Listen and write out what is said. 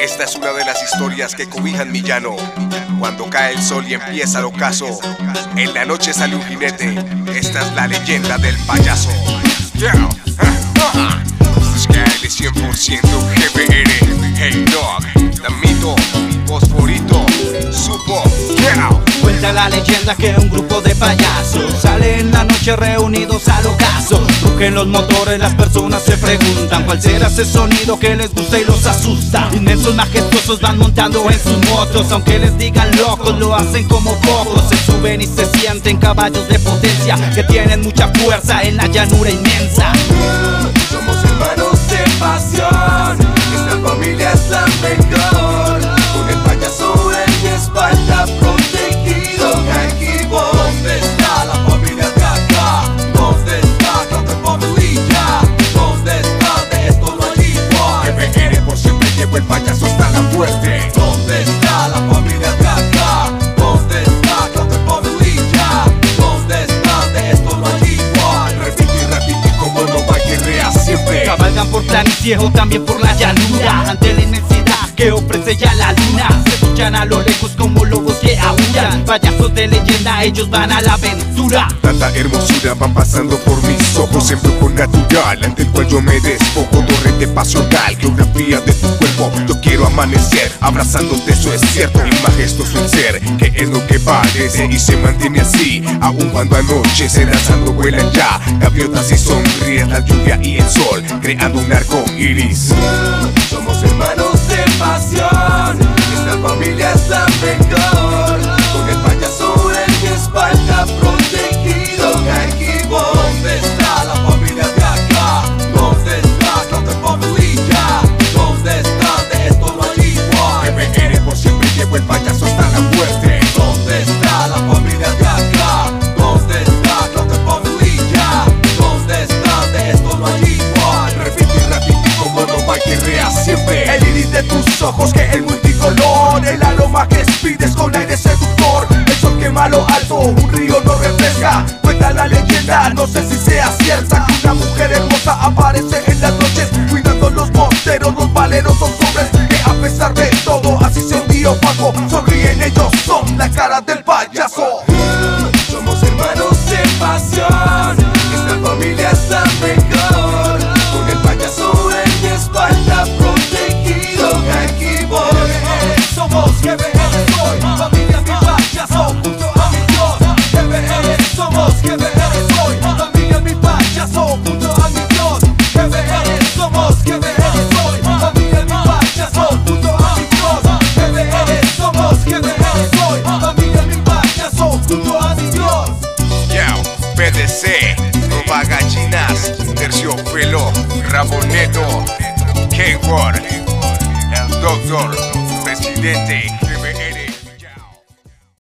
Esta es una de las historias que cobijan mi llano. Cuando cae el sol y empieza el ocaso, en la noche sale un jinete. Esta es la leyenda del payaso. Yeah. Cuenta la leyenda que un grupo de payasos sale en la noche reunidos al ocaso. Rugen los motores, las personas se preguntan cuál será ese sonido que les gusta y los asusta. Inmensos majestuosos van montando en sus motos, aunque les digan locos, lo hacen como pocos. Se suben y se sienten caballos de potencia que tienen mucha fuerza en la llanura inmensa. Somos hermanos de pasión, esta familia es la mejor. Por Planiciejo, también por la llanura Ante la inmensidad que ofrece ya la luna escuchan a lo lejos como lobos que aullan. Payasos de leyenda, ellos van a la aventura. Tanta hermosura van pasando por mis ojos en flujo natural Ante el cual yo me despojo Torrente pasional, geografía de tu cuerpo. Yo quiero amanecer abrazándote, eso es cierto. Y majestuoso el ser, que es lo que parece Y se mantiene así, aun cuando anochece Danzando vuelan ya, gaviotas y sonríes La lluvia y el sol, creando un arco iris. Somos hermanos de pasión. Expides con aire seductor. El sol quema lo alto, un río no refresca. Cuenta la leyenda, no sé si sea cierta. Que una mujer hermosa aparece en las noches Cuidando los monteros, los valeros son hombres Que a pesar de todo, así se un día opaco Sonríen ellos, son la cara del Roba Gallinas, Terciopelo, Raboneto, K-Word, el Doctor, Presidente,